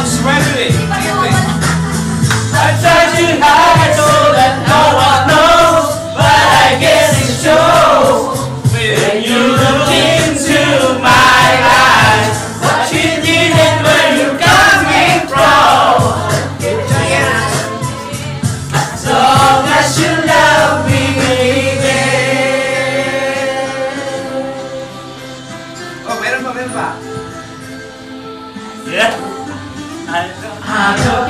I'm. I try to hide so that no one knows, but I guess it shows. When you look into my eyes, what you did and where you coming from. As long as you love me, baby. Oh, meron pa, meron pa. Yeah. I, I